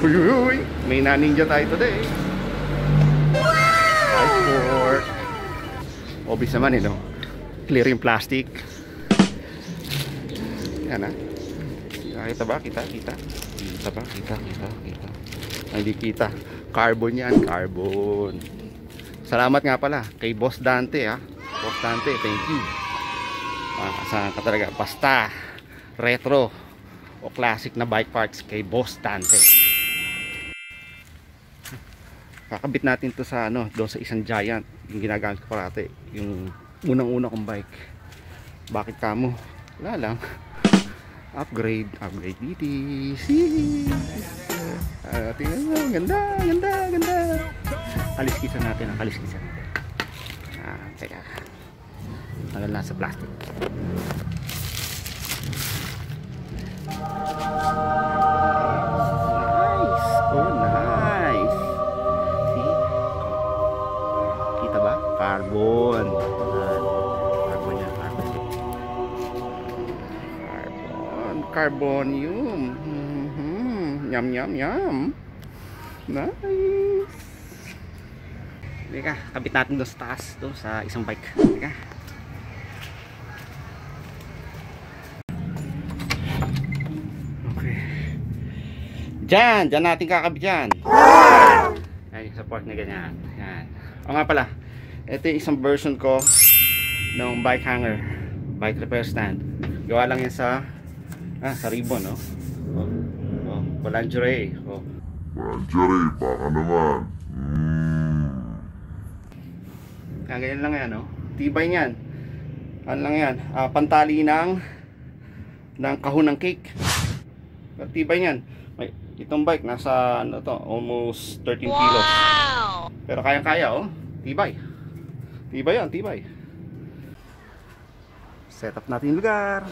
Uy, uy, uy. May naninja tayo today. Wow! Sport. Obvious naman eh, no? Clear yung plastic. Yan ah. Kita ba? Kita? Kita? Kita ba? Kita? Kita? Kita? Ay, hindi kita. Carbon yan. Carbon. Salamat nga pala kay Boss Dante ha. Boss Dante, thank you. Makakasahan ka talaga. Basta retro o classic na bike parts kay Boss Dante. Kakabit natin to sa ano, doon sa isang giant. Yung ginagamit ko parati. Yung unang-una kong bike. Bakit kamo? Wala lang. Upgrade, upgrade DTC. Uh, tingnan mo, ganda, ganda, ganda. Kaliskisan natin ang kaliskisan natin. Ah, teka. Tagal na sa plastic. Carbon. Carbonium. Mhm. Yum, yum, yum. Nice! Teka, kabit natin doon sa taas, doon sa isang bike. Teka. Okay. Diyan, diyan natin kakabit yan. Ay, support na ganyan. Yan. O nga pala, ito yung isang version ko ng bike hanger, bike repair stand. Gawa lang yan sa ah, sa ribbon, no? Oh, oh, Bolangerie. Oh. Marjorie, baka naman. Mm. Kaya ganyan lang yan, no? Tibay niyan. Ano lang yan? ah, pantali ng ng kahon ng cake. Pero tibay niyan. May, itong bike, nasa ano to, almost 13 kilos. Pero kaya-kaya, oh. Tibay. Tibay yan, tibay. Set up natin yung lugar.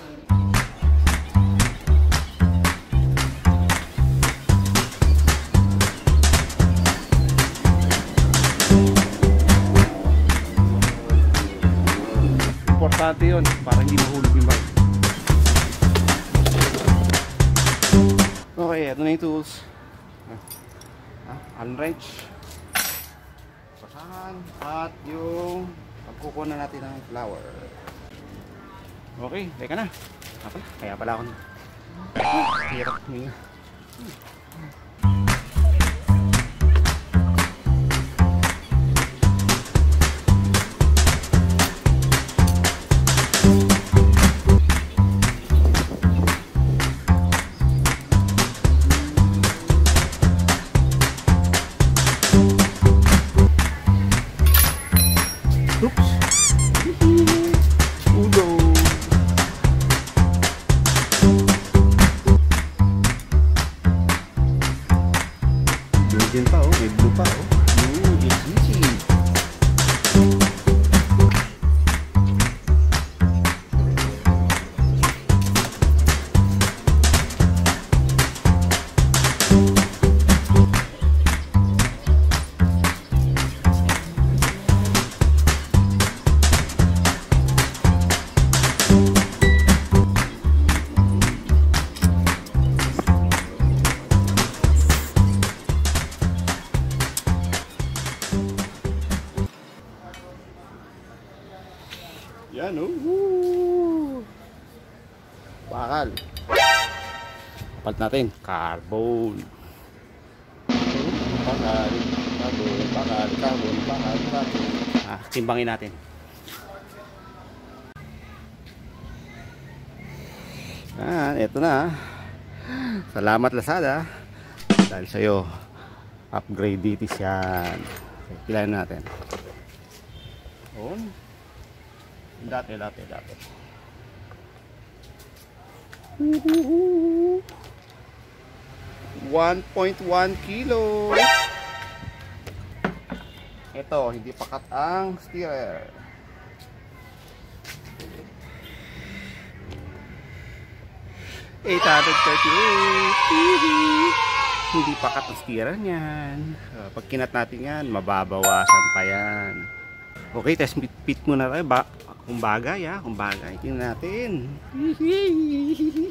Importante yun para hindi mahulog yung bike. Okay, ito na yung tools. Ah, unwrench. Basahan. At yung pagkukuha na natin ng flower. Okay, teka na. Ah, kaya pala ako. Ah, Hirap Oops. Kapat natin. Carbon. Bakal. Carbon. Bakal. Carbon. Bakal. Carbon. Ah, timbangin natin. Ah, eto na. Salamat Lazada. Dahil sa'yo, upgrade ditis yan. Kilayan natin. On. Dati, dati, dati. Woohoo! 1.1 kilo. Ito, hindi pakat ang steerer. Eight Hindi pakat ang steerer niyan. Uh, pag kinat natin yan, mababawasan pa yan. Okay, test fit muna tayo. Ba kung bagay ha, kung bagay. Tingnan natin.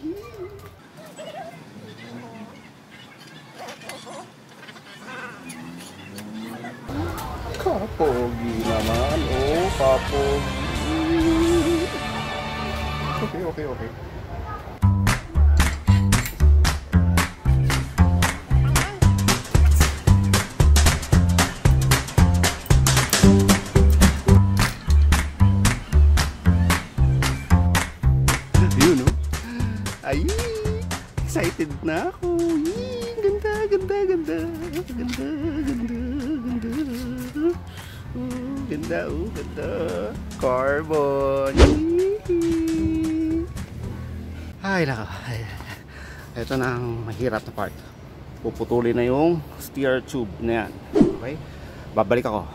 Kapogi naman. Oh, kapogi. Okay, okay, okay. excited na ako. Yee! Ganda, ganda. Ganda, ganda, ganda. Oh, ganda, oh, ganda. Carbon. Ay, nako. Ay, Ito na ang mahirap na part. Puputulin na yung steer tube na yan. Okay? Babalik ako.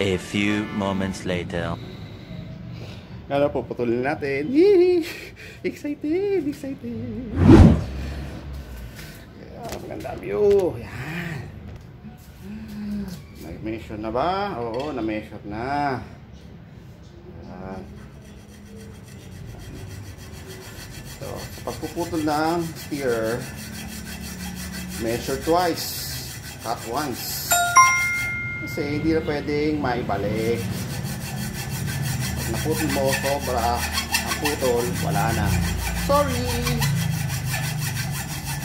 A few moments later. Ano po, putulin natin. Yee! Excited, excited. Maganda view. Yan. Nag-measure na ba? Oo, na-measure na. Yan. So, pagpuputol ng steer, measure twice, cut once. Kasi hindi na pwedeng maibalik. Pag naputol mo, sobra ang putol, wala na. Sorry!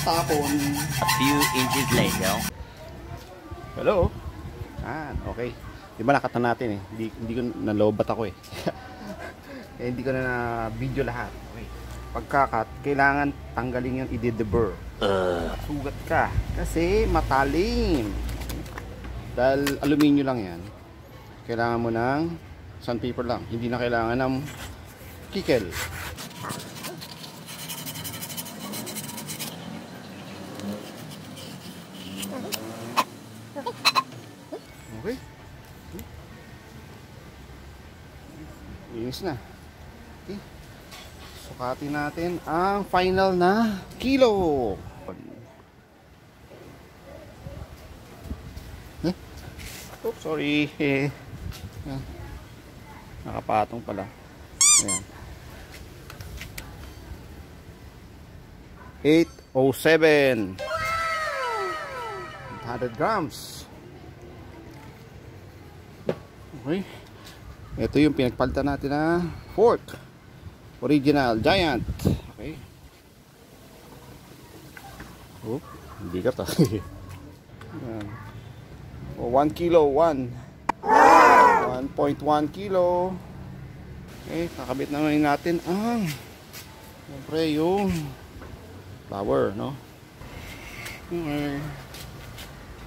Tapon. A few inches later. Hello? Ah, okay. Di ba nakata natin eh. Hindi, hindi ko nalobat ako eh. eh. Hindi ko na na video lahat. Okay. Pagkakat, kailangan tanggalin yung i-deburr. Uh, Sugat ka. Kasi matalim. Dahil aluminyo lang yan. Kailangan mo ng sandpaper lang. Hindi na kailangan ng kikel. Linis na. Okay. Sukatin natin ang final na kilo. Eh? Oops, sorry. Eh. Nakapatong pala. Ayan. 807 100 grams. Okay. Ito yung pinagpalitan natin na fork. Original Giant. Okay. Oh, hindi ka to. Yan. O, 1 kilo, 1. 1.1 kilo. Okay, kakabit naman natin ang siyempre yung flower, no? Okay.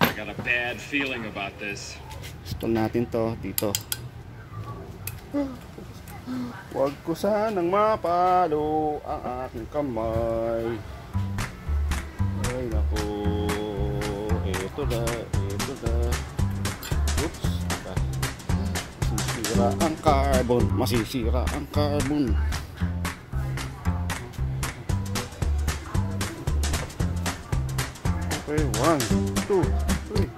I got a bad feeling about this. Install natin to dito. Huwag ko sanang mapalo ang aking kamay. Ay nako. Ito na, ito na. Oops. Masisira ang carbon. Masisira ang carbon. Okay, one, two, three.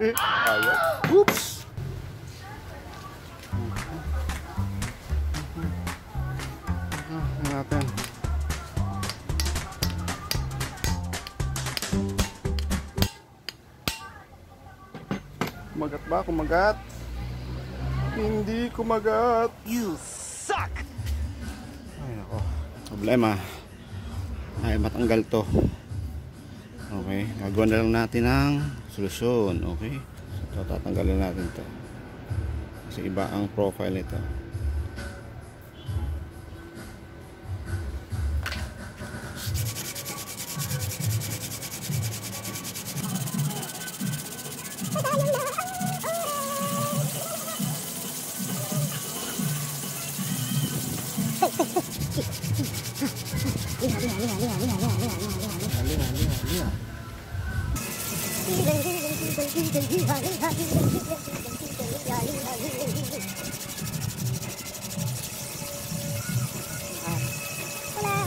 Eh, ayaw. Oops! Natin. Kumagat ba? Kumagat? Hindi kumagat. You suck! Ay, nako. Problema. Ay, matanggal to. Okay. Gagawa na lang natin ng solusyon. Okay. So, tatanggalin natin to. Kasi iba ang profile nito. Wala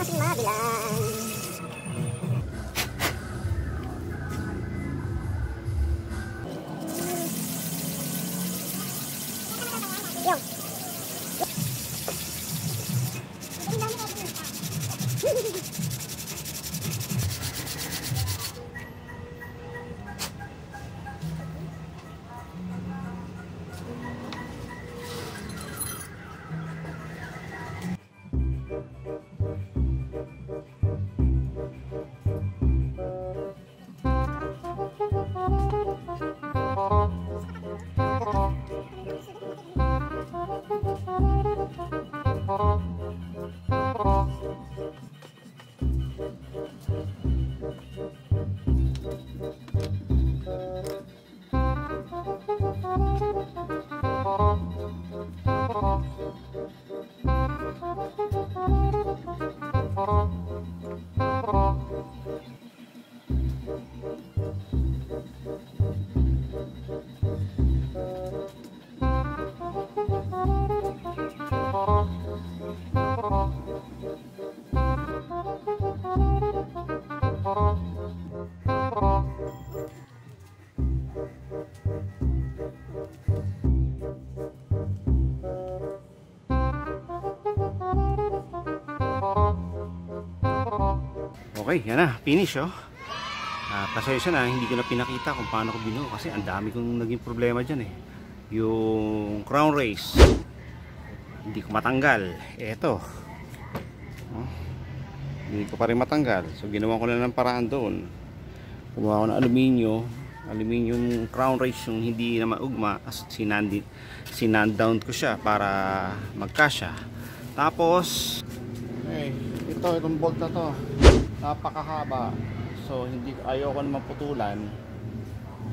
kasing mabilang. Okay, yan na, finish oh. Ah, pasensya na, hindi ko na pinakita kung paano ko binuo kasi ang dami kong naging problema dyan eh. Yung crown race, hindi ko matanggal. Eto. Oh, hindi ko pa rin matanggal. So ginawa ko na ng paraan doon. Kumuha ko ng aluminium, aluminium crown race yung hindi na maugma as sinandi, sinandown ko siya para magkasya. Tapos, eh, ito, itong bolt na to napakahaba so hindi ayoko naman putulan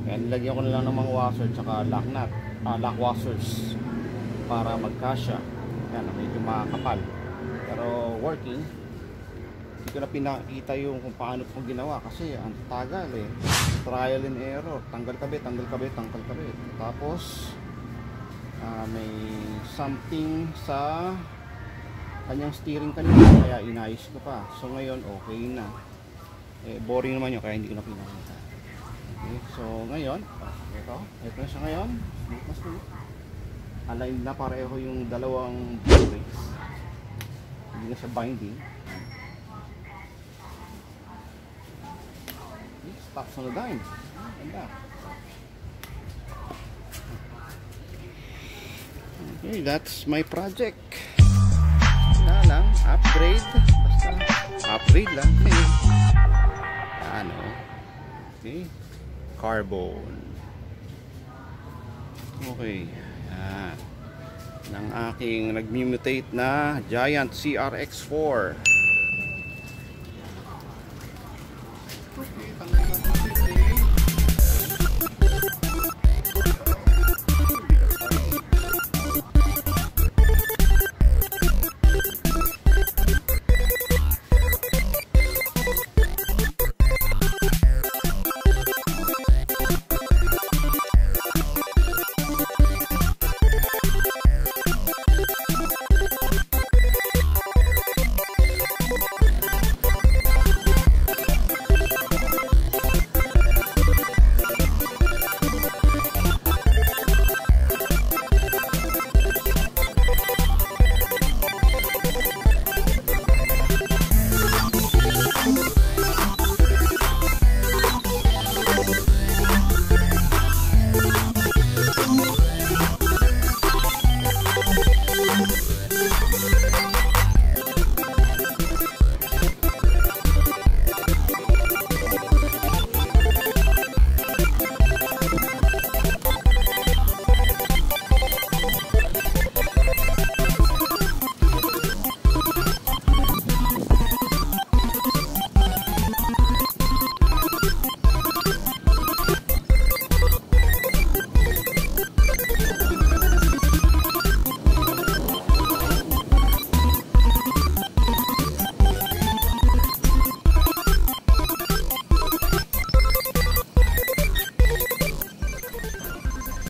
kaya nilagyan ko na lang ng mga washer tsaka lock nut ah, lock washers para magkasya yan medyo makakapal. Pero working hindi ko na pinakita yung kung paano ko ginawa kasi ang tagal eh. Trial and error. Tanggal kabit tanggal kabit tanggal kabit tapos ah, may something sa kanyang steering kanina kaya inayos ko pa. So ngayon okay na. Eh, boring naman yun kaya hindi ko na pinakita. Okay, so ngayon ah, ito, ito na siya ngayon. Smooth na smooth aligned na pareho yung dalawang brakes hindi na siya binding stops on the dime ganda okay that's my project na lang, upgrade. Basta, upgrade lang. Okay. Ano? Okay. Carbon. Okay. Yan. Ng aking nag-mutate na Giant CRX4.